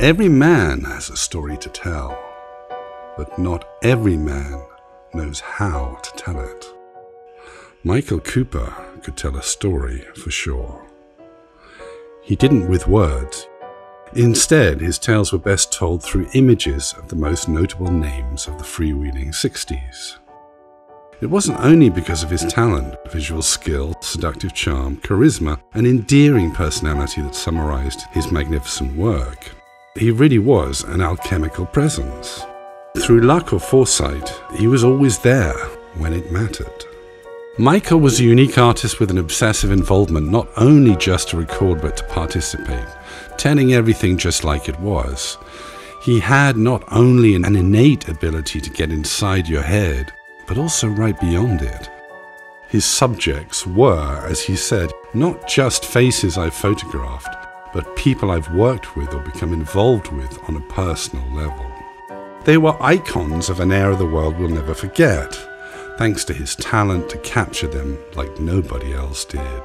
Every man has a story to tell, but not every man knows how to tell it. Michael Cooper could tell a story for sure. He didn't with words. Instead, his tales were best told through images of the most notable names of the freewheeling 60s. It wasn't only because of his talent, visual skill, seductive charm, charisma, and endearing personality that summarized his magnificent work. He really was an alchemical presence. Through luck or foresight, he was always there when it mattered. Michael was a unique artist with an obsessive involvement not only just to record but to participate, telling everything just like it was. He had not only an innate ability to get inside your head, but also right beyond it. His subjects were, as he said, not just faces I've photographed, but people I've worked with or become involved with on a personal level. They were icons of an era the world will never forget, thanks to his talent to capture them like nobody else did.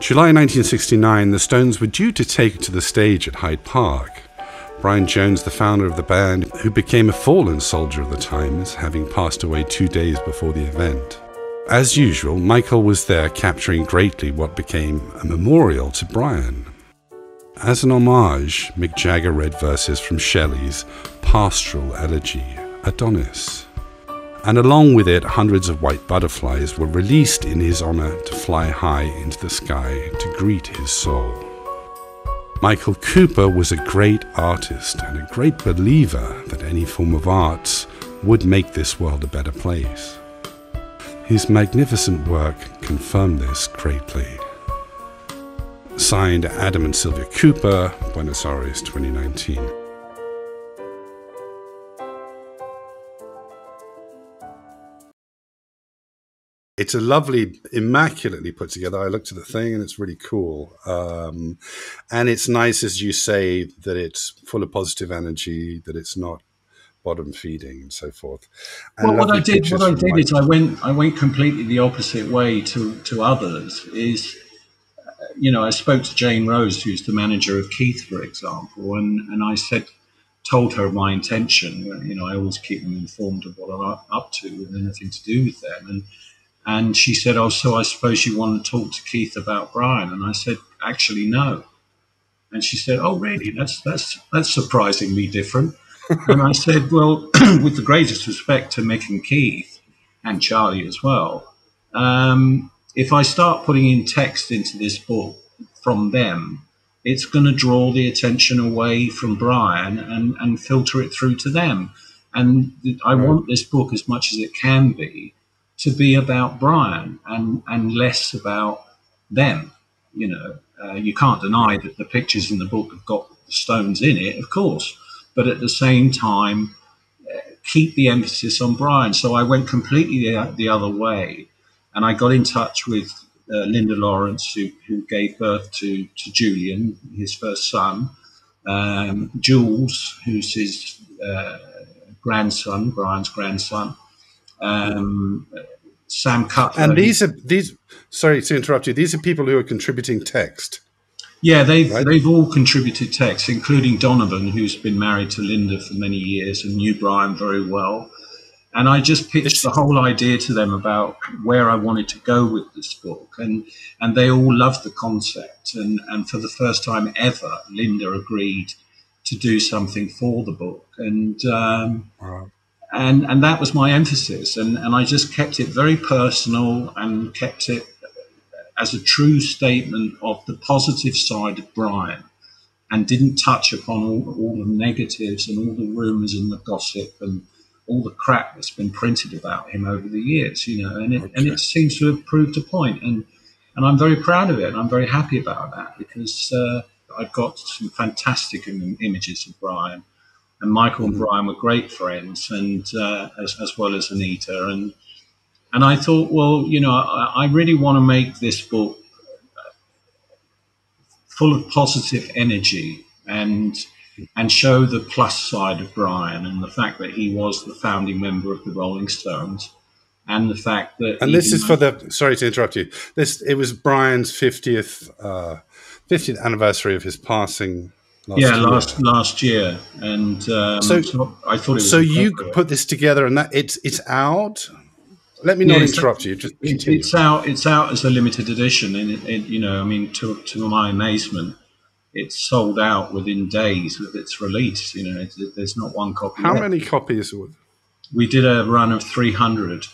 July 1969, the Stones were due to take to the stage at Hyde Park. Brian Jones, the founder of the band, who became a fallen soldier of the times, having passed away two days before the event. As usual, Michael was there capturing greatly what became a memorial to Brian. As an homage, Mick Jagger read verses from Shelley's pastoral elegy, Adonais. And along with it, hundreds of white butterflies were released in his honor to fly high into the sky to greet his soul. Michael Cooper was a great artist and a great believer that any form of arts would make this world a better place. His magnificent work confirmed this greatly. Signed Adam and Sylvia Cooper, Buenos Aires 2019. it's a lovely, immaculately put together. I looked at the thing and it's really cool. Um, and it's nice, as you say, that it's full of positive energy, that it's not bottom feeding and so forth. And well, what I did, what I did is I went, I went completely the opposite way to to others. Is you know, I spoke to Jane Rose, who's the manager of Keith, for example, and and I said, told her my intention. You know, I always keep them informed of what I'm up to and anything to do with them, and and she said, Oh, so I suppose you want to talk to Keith about Brian? And I said, Actually, no. And she said, Oh, really? That's, that's, that's surprisingly different. and I said, Well, with the greatest respect to Mick and Keith and Charlie as well, um, if I start putting in text into this book from them, it's going to draw the attention away from Brian and, and filter it through to them. And I want this book as much as it can be to be about Brian and, and less about them. You know, uh, you can't deny that the pictures in the book have got the stones in it, of course, but at the same time, uh, keep the emphasis on Brian. So I went completely the, the other way and I got in touch with uh, Linda Lawrence, who, who gave birth to, to Julian, his first son, um, Joolz, who's his uh, grandson, Brian's grandson, um, Sam Cutler. And these are these. Sorry to interrupt you. These are people who are contributing text. Yeah, they've right? they've all contributed text, including Donovan, who's been married to Linda for many years and knew Brian very well. And I just pitched the whole idea to them about where I wanted to go with this book, and and they all loved the concept. And and for the first time ever, Linda agreed to do something for the book. And um, and and that was my emphasis and and I just kept it very personal and kept it as a true statement of the positive side of Brian and didn't touch upon all, all the negatives and all the rumors and the gossip and all the crap that's been printed about him over the years you know and it, okay. and it seems to have proved a point and and I'm very proud of it and I'm very happy about that because uh, I've got some fantastic images of Brian and Michael and Brian were great friends, and uh, as, as, well as Anita. And and I thought, well, you know, I, I really want to make this book full of positive energy and and show the plus side of Brian and the fact that he was the founding member of the Rolling Stones. And the fact that, and this is for the sorry to interrupt you. This it was Brian's fiftieth uh, fiftieth anniversary of his passing Last yeah, year. last last year, and um, so, so, I thought it was. So you put this together, and that it's it's out. Let me not yeah, interrupt you. Just it, it's out. It's out as a limited edition, and it, it, you know, I mean, to to my amazement, it's sold out within days of its release. You know, there's not one copy. How many copies? We did a run of 300.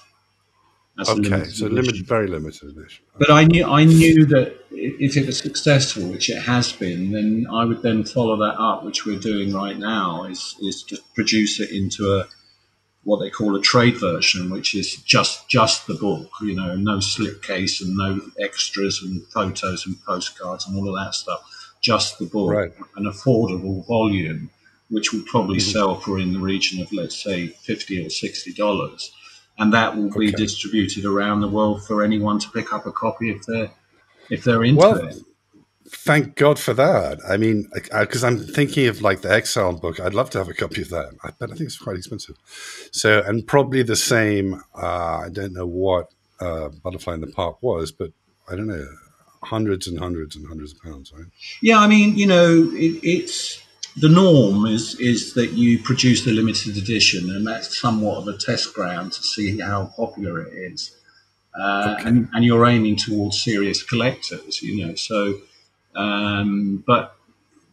okay, so limited, very limited edition. But I knew I knew that if it was successful, which it has been, then I would then follow that up, which we're doing right now, is is to produce it into a what they call a trade version, which is just just the book, you know, no slipcase and no extras and photos and postcards and all of that stuff just the book, right. an affordable volume, which will probably mm-hmm. sell for in the region of, let's say, 50 or $60. And that will be okay. distributed around the world for anyone to pick up a copy if they're, if they're into well, it. Thank God for that. I mean, because I'm thinking of like the Exile book. I'd love to have a copy of that. But I think it's quite expensive. So, and probably the same. Uh, I don't know what uh, Butterfly in the Park was, but I don't know hundreds and hundreds and hundreds of pounds, right? Yeah, I mean, you know, it, it's the norm is is that you produce the limited edition, and that's somewhat of a test ground to see how popular it is. Uh, okay. and, and you're aiming towards serious collectors, you know. So, um, but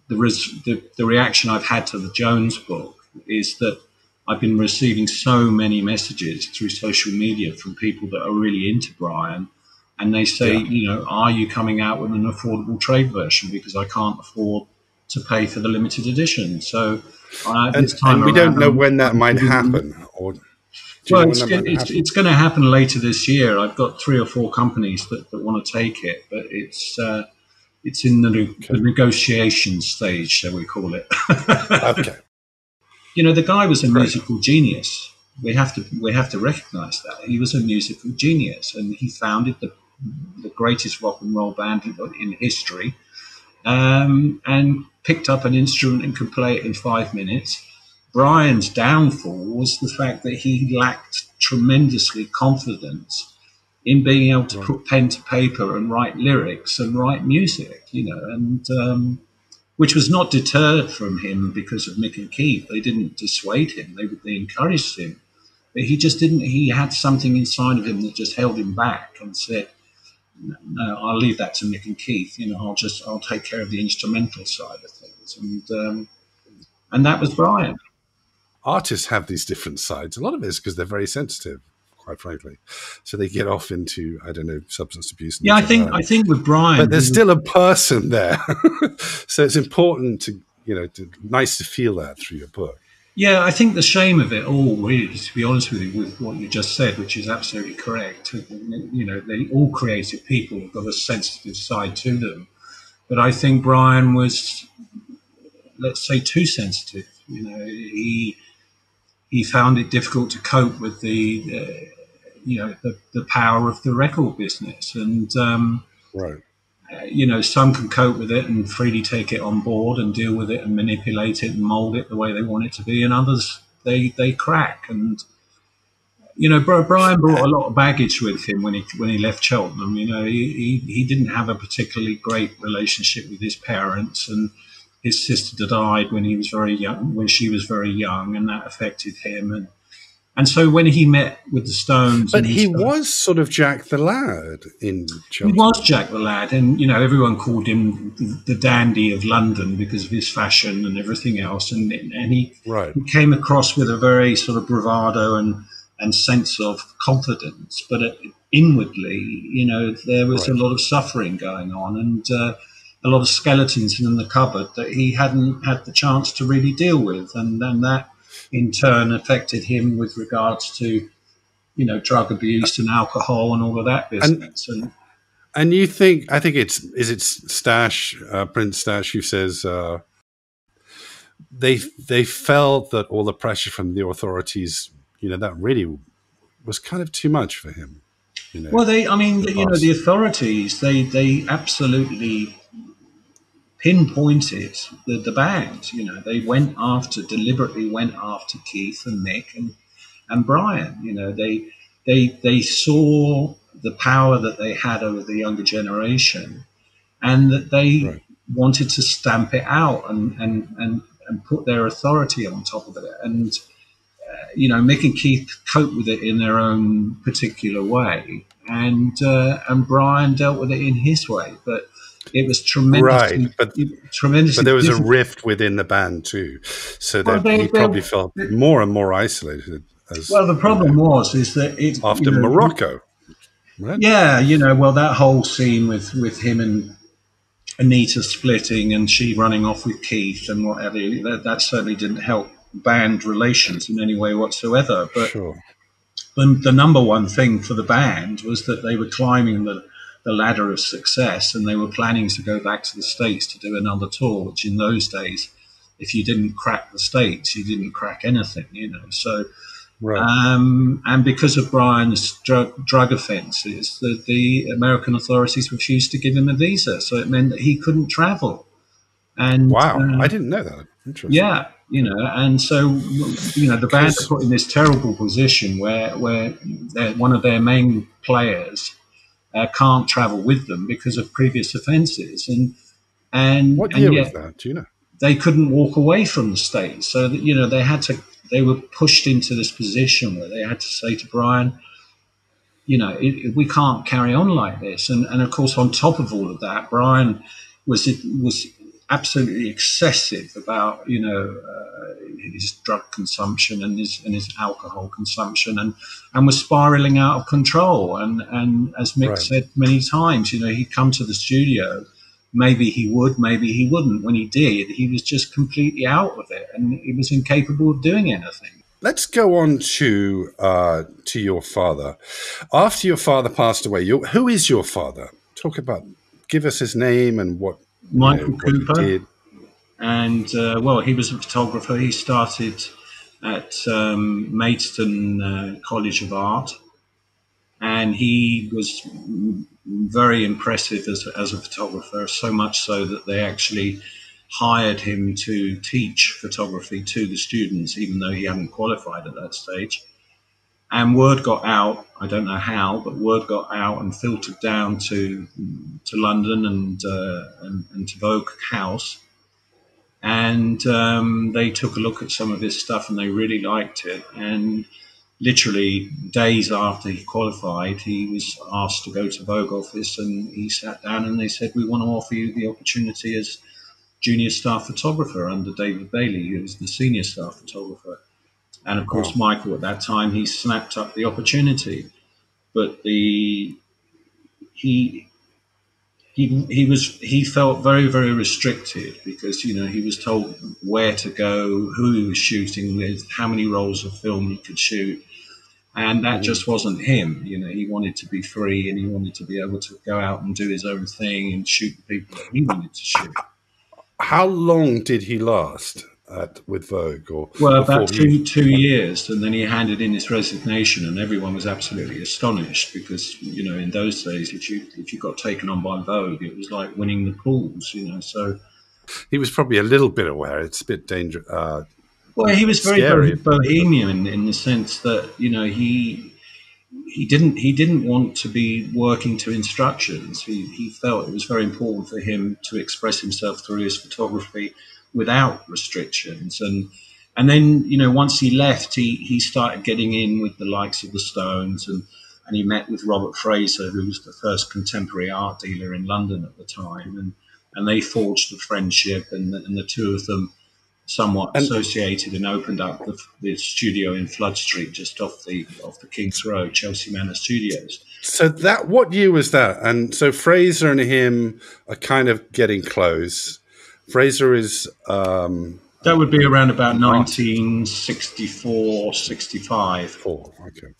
the, res- the the reaction I've had to the Jones book is that I've been receiving so many messages through social media from people that are really into Brian and they say, yeah. you know, are you coming out with an affordable trade version because I can't afford to pay for the limited edition. So uh, and, and, we don't know when that might happen. Or well, it's, it's, it's, going to happen later this year. I've got three or four companies that, that want to take it, but it's uh, it's in the, okay. the, negotiation stage, shall we call it? okay. You know, the guy was a musical genius. We have to we have to recognise that he was a musical genius, and he founded the the greatest rock and roll band in history, um, and picked up an instrument and could play it in five minutes. Brian's downfall was the fact that he lacked tremendously confidence in being able to put pen to paper and write lyrics and write music, you know, and um, which was not deterred from him because of Mick and Keith. They didn't dissuade him; they they encouraged him, but he just didn't. He had something inside of him that just held him back and said, no, I'll leave that to Mick and Keith. You know, I'll just I'll take care of the instrumental side of things, and um, and that was Brian. Artists have these different sides. A lot of it is because they're very sensitive, quite frankly. So they get off into I don't know substance abuse. yeah, I think I think with Brian, but there's still a person there, so it's important to you know to, nice to feel that through your book. Yeah, I think the shame of it all, really, to be honest with you, with what you just said, which is absolutely correct. You know, they all creative people have got a sensitive side to them, but I think Brian was, let's say, too sensitive. You know, he he found it difficult to cope with the, uh, you know, the, the power of the record business, and um, right you know, some can cope with it and freely take it on board and deal with it and manipulate it and mold it the way they want it to be, and others they they crack. And you know, Brian brought a lot of baggage with him when he when he left Cheltenham. You know, he, he, he didn't have a particularly great relationship with his parents, and his sister died when he was very young, when she was very young, and that affected him. And and so when he met with the Stones, but he was sort of Jack the Lad in. Chelsea. He was Jack the Lad, and you know everyone called him the, the, dandy of London because of his fashion and everything else. And and he, right. he came across with a very sort of bravado and and sense of confidence, but inwardly, you know, there was right. a lot of suffering going on and. Uh, a lot of skeletons in the cupboard that he hadn't had the chance to really deal with, and then that in turn affected him with regards to, you know, drug abuse and alcohol and all of that business. And, and, and you think, I think it's, is it Stash, uh, Prince Stash, who says, uh, they they felt that all the pressure from the authorities, you know, that really was kind of too much for him. You know, well, they, I mean, the you know, the authorities, they they absolutely pinpointed the, the band. You know, they went after deliberately went after Keith and Mick and and Brian. You know, they they they saw the power that they had over the younger generation, and that they right. wanted to stamp it out and, and, and, and put their authority on top of it. And, uh, you know, Mick and Keith cope with it in their own particular way. And, uh, and Brian dealt with it in his way. But it was tremendous. Right, but tremendously. But there was a rift within the band too, so that well, they, he probably they, felt they, more and more isolated. As, well, the problem you know, was is that it after you know, Morocco. Right? Yeah, you know, well, that whole scene with with him and Anita splitting and she running off with Keith and whatever that, that certainly didn't help band relations in any way whatsoever. But sure. the, the number one thing for the band was that they were climbing the the ladder of success, and they were planning to go back to the states to do another tour. Which in those days, if you didn't crack the states, you didn't crack anything, you know. So, right. um, and because of Brian's drug, drug offences, the, the American authorities refused to give him a visa, so it meant that he couldn't travel. And wow, uh, I didn't know that. Interesting. Yeah, you know, and so you know the band are put in this terrible position where where one of their main players uh, can't travel with them because of previous offences. And and what year and was that? Do you know? They couldn't walk away from the state, so that you know they had to. They were pushed into this position where they had to say to Brian, you know, it, it, we can't carry on like this. And and of course, on top of all of that, Brian was was absolutely excessive about you know uh, his drug consumption and his and his alcohol consumption and and was spiraling out of control. And and as Mick right. said many times you know he'd come to the studio. Maybe he would maybe he wouldn't. When he did he was just completely out of it and he was incapable of doing anything. Let's go on to uh, to your father. After your father passed away your, who is your father? Talk about give us his name and what Michael know, Cooper. And uh, well, he was a photographer. He started at um, Maidstone uh, College of Art, and he was very impressive as, as a photographer. So much so that they actually hired him to teach photography to the students, even though he hadn't qualified at that stage. And word got out. I don't know how, but word got out and filtered down to to London and uh, and, and, to Vogue House. And um, they took a look at some of his stuff and they really liked it. And literally days after he qualified, he was asked to go to Vogue office and he sat down and they said, "We want to offer you the opportunity as junior staff photographer under David Bailey, who was the senior staff photographer." And of course. Michael at that time he snapped up the opportunity, but the he he he was he felt very very restricted because you know he was told where to go, who he was shooting with, how many rolls of film he could shoot, and that mm-hmm. just wasn't him. You know, he wanted to be free and he wanted to be able to go out and do his own thing and shoot the people that he wanted to shoot. How long did he last? At with Vogue? Or well, about two two years, and then he handed in his resignation, and everyone was absolutely astonished because you know in those days, if you if you got taken on by Vogue, it was like winning the pools, you know. So he was probably a little bit aware. It's a bit dangerous. Uh, well, he was very, very bohemian in, in the sense that you know he he didn't he didn't want to be working to instructions. He, he felt it was very important for him to express himself through his photography without restrictions. And and then you know once he left, he he started getting in with the likes of the Stones and. And he met with Robert Fraser, who was the first contemporary art dealer in London at the time, and, and they forged a friendship, and the, and the two of them somewhat and, associated and opened up the, the, studio in Flood Street, just off the off the King's Road, Chelsea Manor Studios. So that what year was that? And so Fraser and him are kind of getting close. Fraser is. Um, that would be around about 1964, 65. Four, okay.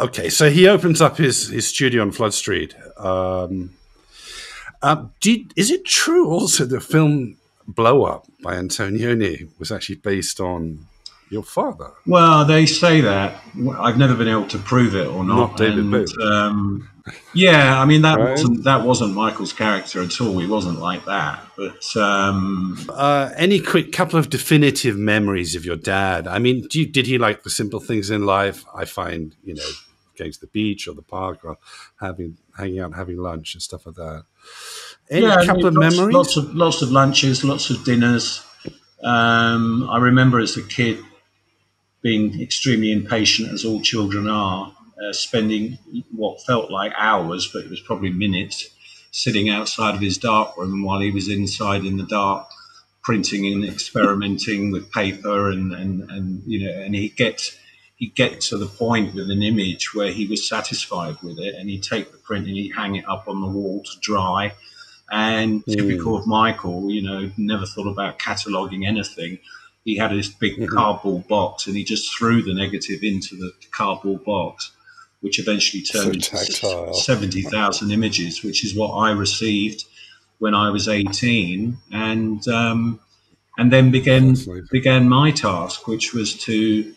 Okay, so he opens up his, his studio on Flood Street. Um, uh, did, is it true also the film Blow Up by Antonioni was actually based on your father? Well, they say that. I've never been able to prove it or not. Not David and, um, yeah, I mean that right? wasn't that wasn't Michael's character at all. He wasn't like that. But um, uh, any quick couple of definitive memories of your dad? I mean, you, did he like the simple things in life? I find you know going to the beach or the park or having hanging out, having lunch and stuff like that. Any yeah, couple I mean, of lots, memories? Lots of lots of lunches, lots of dinners. Um, I remember as a kid being extremely impatient, as all children are, uh, spending what felt like hours, but it was probably minutes, sitting outside of his dark room while he was inside in the dark, printing and experimenting with paper, and, and, and you know, and he gets he'd get to the point with an image where he was satisfied with it, and he'd take the print and he'd hang it up on the wall to dry. And mm. typical of Michael, you know, never thought about cataloguing anything. He had this big mm-hmm. cardboard box, and he just threw the negative into the cardboard box, which eventually turned so into seventy thousand images, which is what I received when I was eighteen, and um, and then began began my task, which was to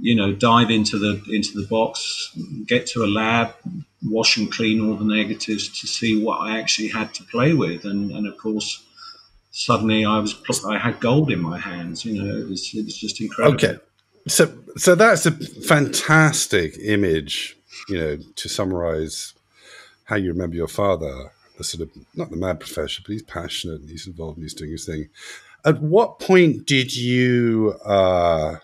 you know, dive into the into the box, get to a lab, wash and clean all the negatives to see what I actually had to play with, and and of course, suddenly I was I had gold in my hands. You know, it was it was just incredible. Okay, so so that's a fantastic image. You know, to summarize how you remember your father, the sort of not the mad professor, but he's passionate and he's involved and he's doing his thing. At what point did you? Uh,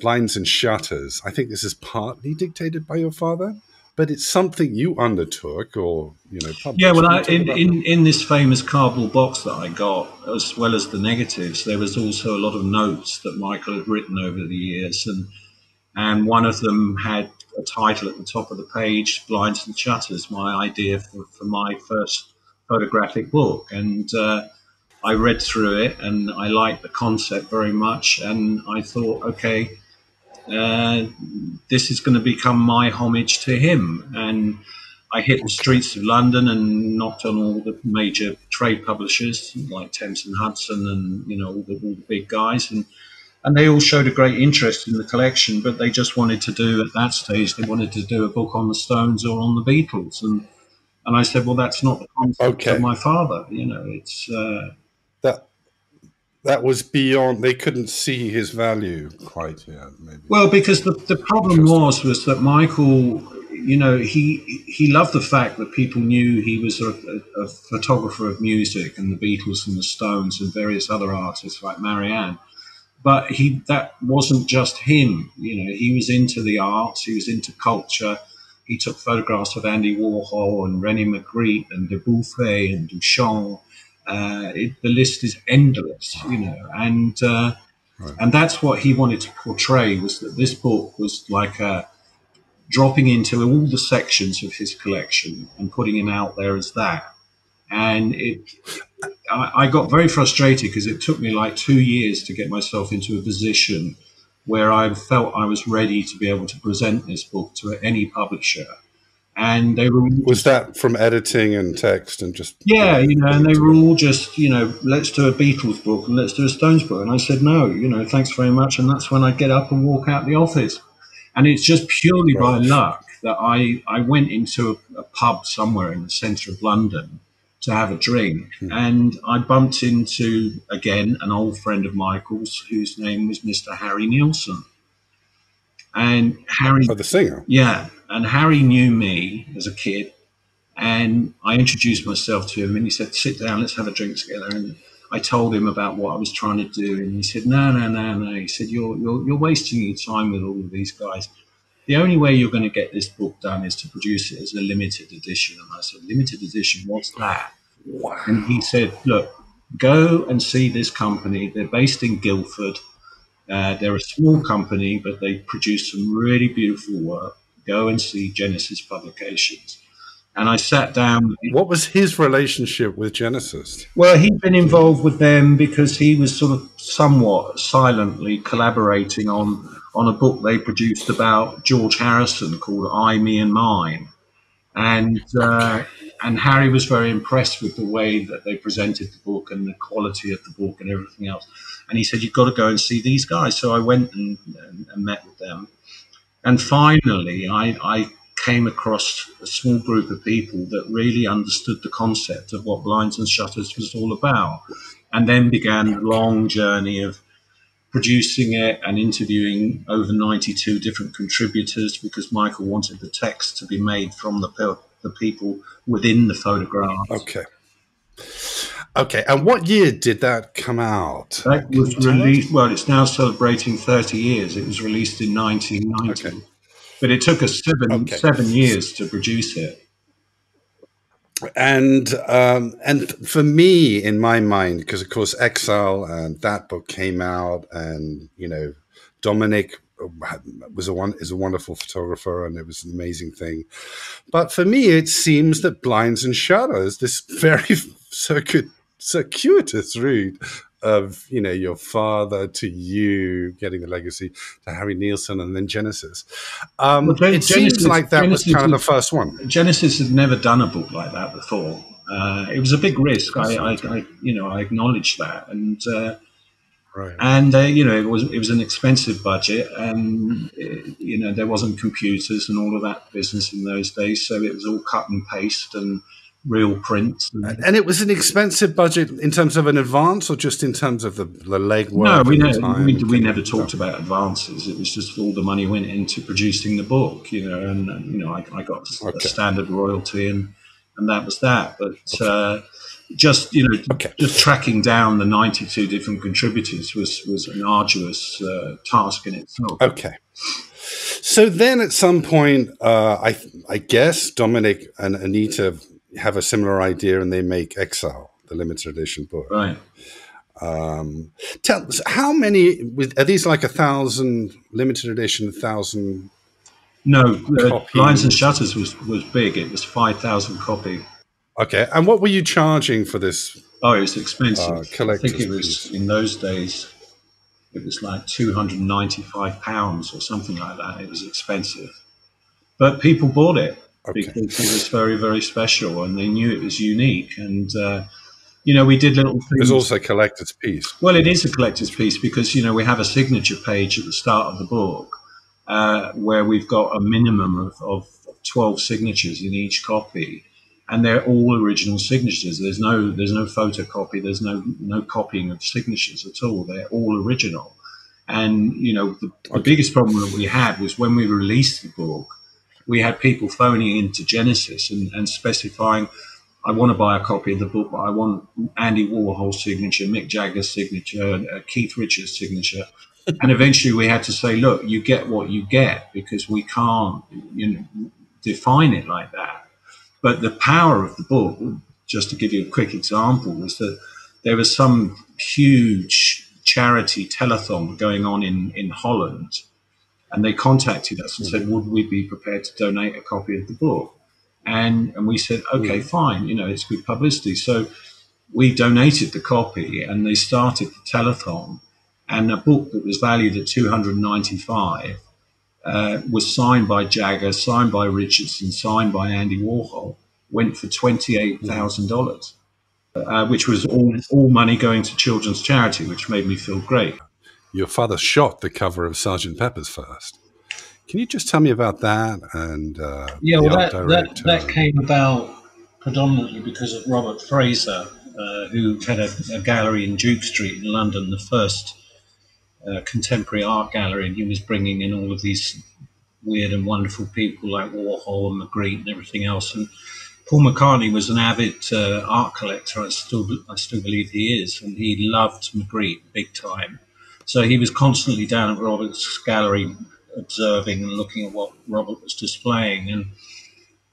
blinds and shutters. I think this is partly dictated by your father, but it's something you undertook or you know published. Yeah, well, I, in, in in this famous cardboard box that I got, as well as the negatives, there was also a lot of notes that Michael had written over the years, and and one of them had a title at the top of the page, "Blinds and Shutters," my idea for, for my first photographic book, and. Uh, I read through it and I liked the concept very much. And I thought, okay, uh, this is going to become my homage to him. And I hit the streets of London and knocked on all the major trade publishers like Thames and Hudson and you know all the, all the big guys and and they all showed a great interest in the collection, but they just wanted to do at that stage they wanted to do a book on the Stones or on the Beatles and and I said, well, that's not the concept okay. of my father. You know, it's uh, that was beyond they couldn't see his value quite yet maybe well because the, the problem was was that michael you know he he loved the fact that people knew he was a, a, a, photographer of music and the beatles and the stones and various other artists like marianne but he that wasn't just him you know he was into the arts he was into culture he took photographs of andy warhol and René Magritte and Dubuffet and duchamp uh, it, the list is endless, you know, and uh, right. and that's what he wanted to portray was that this book was like a dropping into all the sections of his collection and putting him out there as that. And it, I, I got very frustrated because it took me like two years to get myself into a position where I felt I was ready to be able to present this book to any publisher. And they were was that from editing and text and just yeah you know and they were all just you know let's do a beatles book and let's do a stones book. And i said no you know thanks very much. And that's when i get up and walk out the office. And it's just purely right. by luck that i i went into a, a, pub somewhere in the center of london to have a drink mm-hmm. and i bumped into again an old friend of michael's whose name was mr harry nilsson and harry oh, the singer yeah and Harry knew me as a kid, and I introduced myself to him, and he said, "Sit down, let's have a drink together." And I told him about what I was trying to do, and he said, "No, no, no, no." He said, "You're you're, you're wasting your time with all of these guys. The only way you're going to get this book done is to produce it as a limited edition." And I said, "Limited edition? What's that?" Wow. And he said, "Look, go and see this company. They're based in Guildford." Uh, they're a small company, but they produce some really beautiful work go and see Genesis Publications. And I sat down. What was his relationship with Genesis? Well, he'd been involved with them because he was sort of somewhat silently collaborating on on a book they produced about George Harrison called I, Me, and Mine. And uh, and Harry was very impressed with the way that they presented the book and the quality of the book and everything else. And he said, "You've got to go and see these guys." So I went and, and, and met with them. And finally, I, I came across a small group of people that really understood the concept of what blinds and shutters was all about. And then began the long journey of producing it and interviewing over 92 different contributors because Michael wanted the text to be made from the, the people within the photograph. Okay. Okay, and what year did that come out? That was released. Well, it's now celebrating 30 years. It was released in 1990, okay. but it took us seven okay. seven years to produce it. And um, and for me, in my mind, because of course, Exile and that book came out, and you know, Dominique was a one is a wonderful photographer and it was an amazing thing. But for me, it seems that Blinds and Shadows, this very circuit circuitous route of you know your father to you getting the legacy to Harry Nilsson and then Genesis. Um, well, Gen- it Genesis, seems like that Genesis was kind of the first one. Genesis had never done a book like that before. Uh, it was a big risk. I, I, I, you know, I acknowledge that, and uh, right. and uh, you know, it was it was an expensive budget, and it, you know, there wasn't computers and all of that business in those days, so it was all cut and paste and real prints. And it was an expensive budget in terms of an advance or just in terms of the, the legwork? No, we, never, we, we, never talked about advances. It was just all the money went into producing the book, you know, and, you know, I, I got okay. a standard royalty and, and that was that. But okay. uh, just, you know, okay. just tracking down the 92 different contributors was, was an arduous uh, task in itself. Okay. So then, at some point, uh, I, I guess Dominique and Anita have a similar idea and they make Exile, the limited edition book. Right. Um, tell us how many are these like a thousand limited edition, a thousand? No, uh, Blinds and Shutters was was big. It was five thousand copy. Okay, and what were you charging for this? Oh, it was expensive. Uh, I think it was piece? in those days. It was like two hundred ninety-five pounds or something like that. It was expensive, but people bought it okay. because it was very, very special and they knew it was unique. And, uh, you know, we did little things. It's also a collector's piece. Well, it is a collector's piece because, you know, we have a signature page at the start of the book uh, where we've got a minimum of, of 12 signatures in each copy. And they're all original signatures. There's no there's no photocopy. There's no no copying of signatures at all. They're all original. And you know the, the biggest problem that we had was when we released the book, we had people phoning into Genesis and, and specifying, I want to buy a copy of the book, but I want Andy Warhol's signature, Mick Jagger's signature, uh, Keith Richards' signature. and eventually we had to say, look, you get what you get because we can't you know, define it like that. But the power of the book, just to give you a quick example, was that there was some huge charity telethon going on in, in Holland and they contacted us and said, mm. would we be prepared to donate a copy of the book? And, and we said, okay, mm. fine, you know, it's good publicity. So we donated the copy and they started the telethon. And a book that was valued at 295 uh, was signed by Jagger, signed by Richardson, signed by Andy Warhol, went for $28,000, uh, which was all, all money going to children's charity, which made me feel great your father shot the cover of Sergeant Pepper's first. Can you just tell me about that? And uh, yeah, well, that, that, that came about predominantly because of Robert Fraser, uh, who had a, a, gallery in Duke Street in London, the first uh, contemporary art gallery, and he was bringing in all of these weird and wonderful people like Warhol and Magritte and everything else. And Paul McCartney was an avid uh, art collector. I still, I still believe he is, and he loved Magritte big time. So he was constantly down at Robert's gallery observing and looking at what Robert was displaying. And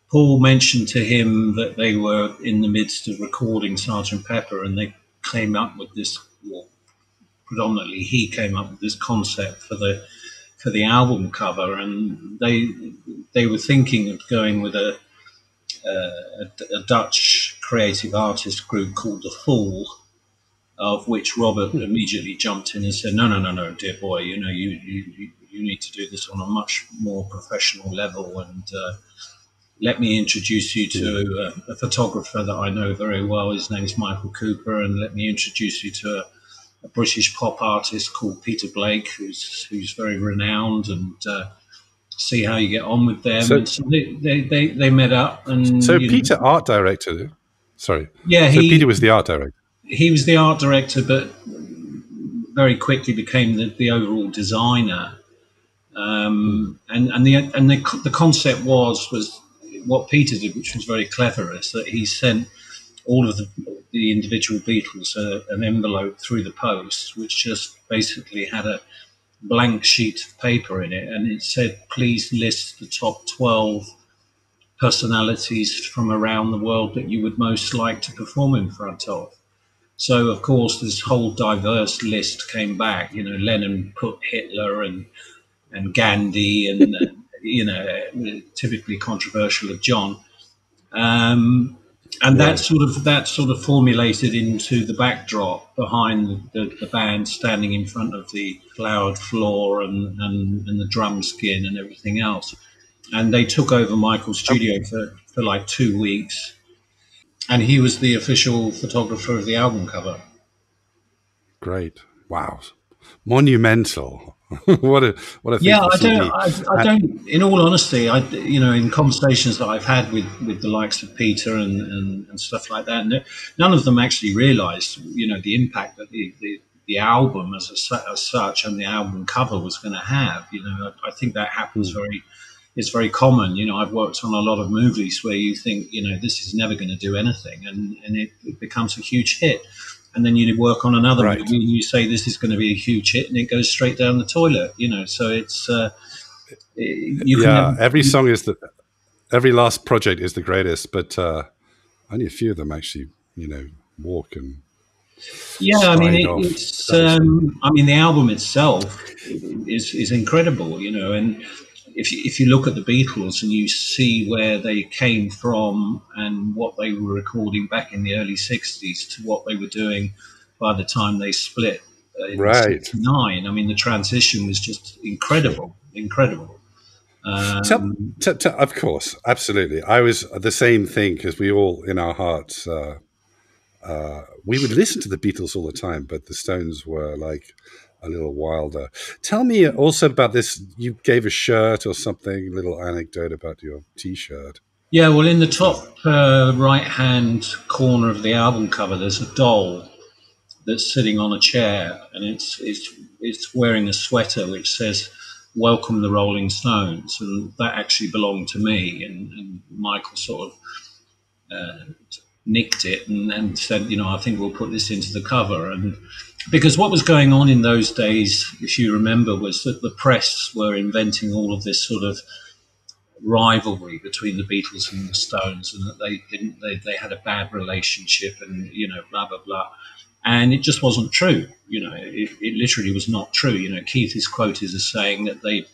Paul mentioned to him that they were in the midst of recording Sergeant Pepper, and they came up with this. Well, predominantly, he came up with this concept for the for the album cover, and they they were thinking of going with a a, a Dutch creative artist group called The Fool of which Robert immediately jumped in and said, "No, no, no, no, dear boy, you know, you you, you need to do this on a much more professional level, and uh, let me introduce you to a, a, photographer that I know very well. His name is Michael Cooper, and let me introduce you to a, a British pop artist called Peter Blake, who's who's very renowned, and uh, see how you get on with them." So, so they, they, they, they, met up, and so Peter, know, art director. Sorry, yeah, so he, Peter was the art director he was the art director, but very quickly became the, the overall designer. Um, and and the and the, the concept was was what Peter did, which was very clever, is that he sent all of the, the individual Beatles uh, an envelope through the post, which just basically had a blank sheet of paper in it, and it said, "Please list the top twelve personalities from around the world that you would most like to perform in front of." So, of course, this whole diverse list came back. You know, Lennon put Hitler and and Gandhi and you know, typically controversial of John. Um, and that sort of that sort of formulated into the backdrop behind the, the, band standing in front of the flowered floor and, and, and the drum skin and everything else. And they took over Michael's studio for, for like two weeks. And he was the official photographer of the album cover. Great. Wow. Monumental. what a what a yeah. I don't. I, I, don't. In all honesty, I you know in conversations that I've had with with the likes of Peter and and, and stuff like that, none of them actually realised you know the impact that the, the the album as, a, as such and the album cover was going to have. You know, I, I think that happens hmm. very. It's very common. You know, I've worked on a lot of movies where you think, you know, this is never going to do anything, and and it, it becomes a huge hit and then you work on another right. movie and you say this is going to be a huge hit and it goes straight down the toilet you know so it's uh, yeah never, every song is the every last project is the greatest but uh, only a few of them actually you know walk and yeah i mean it, it's um, i mean the album itself is is incredible you know and if you, if you look at the Beatles and you see where they came from and what they were recording back in the early 60s to what they were doing by the time they split in right. 69, I mean, the transition was just incredible, incredible. Um, tell, of course, absolutely. I was the same thing because we all, in our hearts, uh, uh, we would listen to the Beatles all the time, but the Stones were like a little wilder. Tell me also about this. You gave a shirt or something, little anecdote about your T-shirt. Yeah, well, in the top uh, right-hand corner of the album cover, there's a doll that's sitting on a chair, and it's it's it's wearing a sweater which says "Welcome the Rolling Stones," and that actually belonged to me. And, and Michael sort of uh, nicked it and, and said, you know, I think we'll put this into the cover. And because what was going on in those days, if you remember, was that the press were inventing all of this sort of rivalry between the Beatles and the Stones, and that they didn't they, they had a bad relationship, and you know, blah blah blah. And it just wasn't true. You know, it, it literally was not true. You know, Keith is quoted as saying that they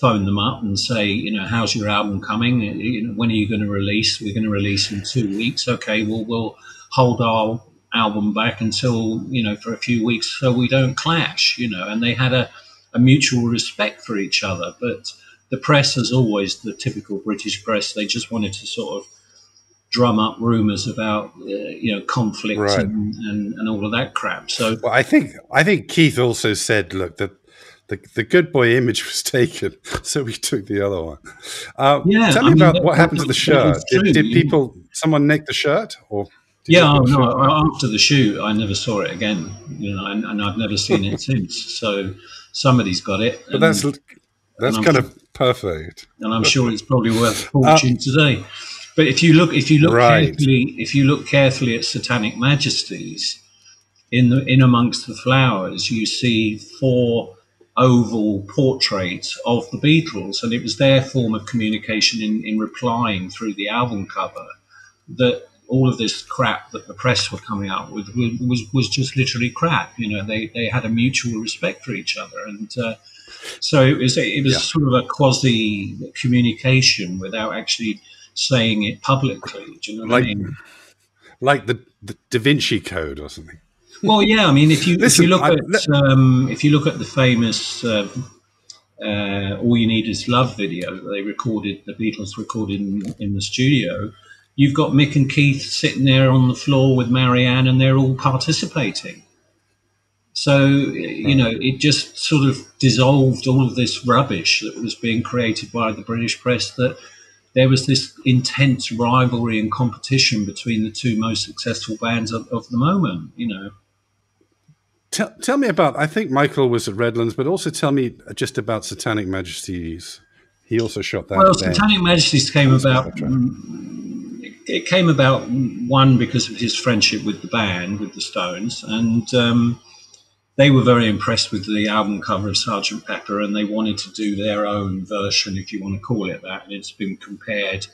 phone them up and say, you know, how's your album coming? You know, when are you going to release? We're going to release in two weeks. Okay, well, we'll hold our album back until you know for a few weeks so we don't clash you know and they had a, a mutual respect for each other but the press as always the typical british press they just wanted to sort of drum up rumors about uh, you know conflict right. and, and, and, all of that crap so well, i think i think keith also said look that the, the good boy image was taken, so we took the other one. Uh, yeah, tell me I mean, about that, what happened to the shirt. Did, did, people, someone nick the shirt, or yeah, oh, no. After the shoot, I never saw it again. You know, and, and I've never seen it since. So somebody's got it. But and, that's that's kind sure, of perfect. And I'm sure it's probably worth a fortune uh, today. But if you look, if you look right. carefully, if you look carefully at Satanic Majesties, in the in amongst the flowers, you see four oval portraits of the Beatles, and it was their form of communication in, in replying through the album cover that all of this crap that the press were coming out with was was just literally crap. You know, they they had a mutual respect for each other, and uh, so it was it was yeah. sort of a quasi communication without actually saying it publicly. Do you know what like, I mean? Like the, the Da Vinci Code or something. Well, yeah. I mean, if you Listen, if you look I, at um, if you look at the famous. Uh, uh, All You Need Is Love video that they recorded, the Beatles recorded in, in the studio you've got Mick and Keith sitting there on the floor with Marianne, and they're all participating. So, you know, it just sort of dissolved all of this rubbish that was being created by the British press that there was this intense rivalry and competition between the two most successful bands of, of the moment, you know. Tell, tell me about, I think Michael was at Redlands, but also tell me just about Satanic Majesties. He also shot that. Well, Satanic Majesties came about it came about one because of his friendship with the band, with the Stones, and um, they were very impressed with the album cover of Sergeant Pepper, and they wanted to do their own version, if you want to call it that. And it's been compared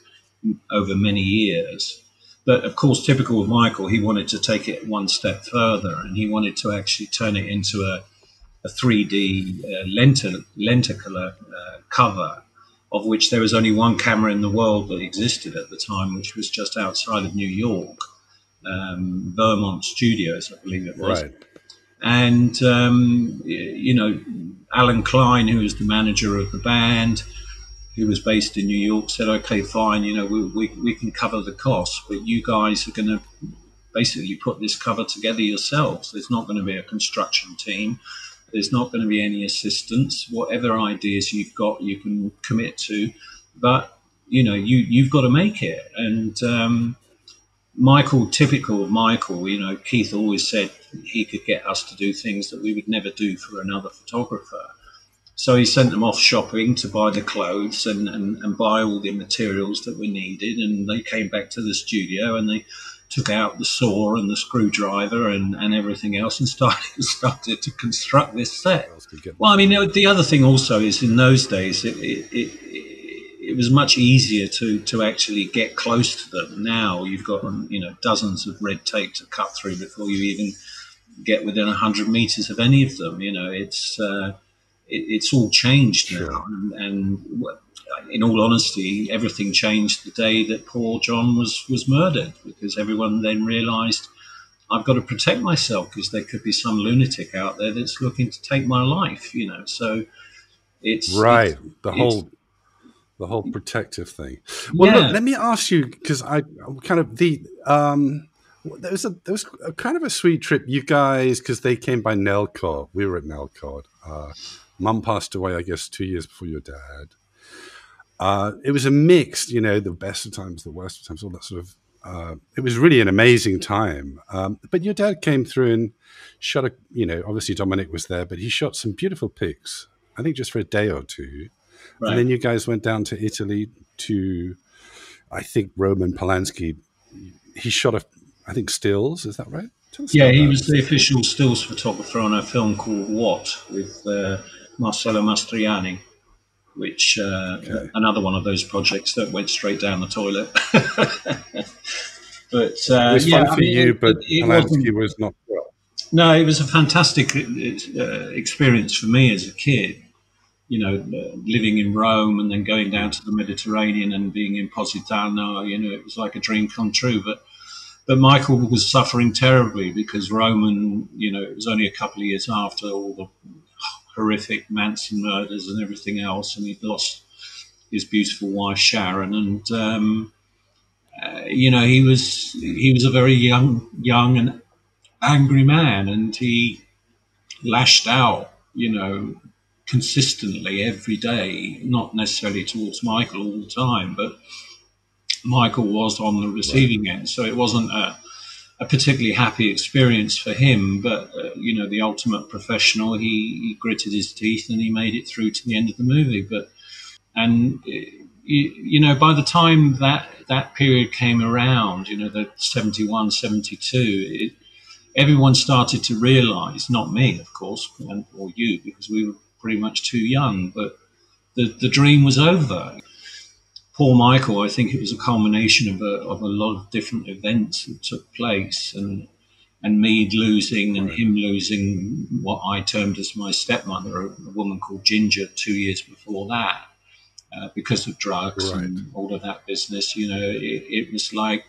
over many years. But of course, typical of Michael, he wanted to take it one step further, and he wanted to actually turn it into a, a 3D uh, lenticular uh, cover of which there was only one camera in the world that existed at the time, which was just outside of New York, um, Vermont Studios, I believe it was. Right. And, um, you know, Allen Klein, who was the manager of the band, who was based in New York, said, okay, fine, you know, we, we, we can cover the cost, but you guys are going to basically put this cover together yourselves. There's not going to be a construction team. There's not going to be any assistance. Whatever ideas you've got, you can commit to, but you know you you've got to make it. And um, Michael, typical of Michael, you know, Keith always said he could get us to do things that we would never do for another photographer. So he sent them off shopping to buy the clothes and, and, and buy all the materials that were needed. And they came back to the studio and they took out the saw and the screwdriver and, and everything else and started started to construct this set. Well, I mean, the other thing also is in those days it, it, it, it, was much easier to, to actually get close to them. Now you've got you know dozens of red tape to cut through before you even get within hundred meters of any of them. You know, it's uh, it's all changed sure. now, and, and in all honesty, everything changed the day that Paul John was was murdered because everyone then realised I've got to protect myself because there could be some lunatic out there that's looking to take my life. You know, so it's right. It's, the whole the whole protective thing. Well, yeah. look, let me ask you because I kind of the um, there was a there was a kind of a sweet trip. You guys because they came by Nellcôte. We were at Nellcôte. Uh, Mum passed away, I guess, two years before your dad uh, it was a mixed, you know, the best of times, the worst of times, all that sort of. Uh, it was really an amazing time. Um, but your dad came through and shot a, you know, obviously Dominique was there, but he shot some beautiful pics. I think just for a day or two, right. and then you guys went down to Italy to, I think Roman Polanski. He shot a, I think stills. Is that right? Yeah, he was the official stills photographer on a film called What with uh, Marcello Mastroianni which uh, okay. another one of those projects that went straight down the toilet. but uh, it was yeah, fun for I mean, you, it, but it, Polanski was not well. No, it was a fantastic uh, experience for me as a kid. You know, living in Rome and then going down to the Mediterranean and being in Positano. You know, it was like a dream come true. But but Michael was suffering terribly because Roman. You know, it was only a couple of years after all the horrific Manson murders and everything else, and he'd lost his beautiful wife Sharon, and um, uh, you know he was he was a very young young and angry man, and he lashed out, you know, consistently every day, not necessarily towards Michael all the time, but Michael was on the receiving end, so it wasn't a a particularly happy experience for him. But uh, you know, the ultimate professional, he, he, gritted his teeth and he made it through to the end of the movie. But and uh, you, you, know, by the time that that period came around, you know, the 71, 72, it, everyone started to realize, not me, of course, and, or you, because we were pretty much too young, but the, the dream was over. Paul Michael, I think it was a culmination of a, of a lot of different events that took place, and and Mead losing and him losing what I termed as my stepmother, a, a woman called Ginger, two years before that, uh, because of drugs right. and all of that business. You know, it, it was like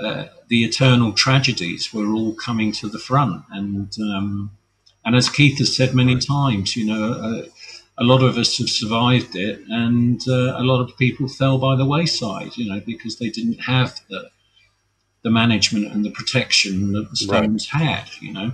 uh, the eternal tragedies were all coming to the front, and um, and as Keith has said many right. times, you know. Uh, a lot of us have survived it, and uh, a lot of people fell by the wayside, you know, because they didn't have the the management and the protection that the Stones right. had, you know.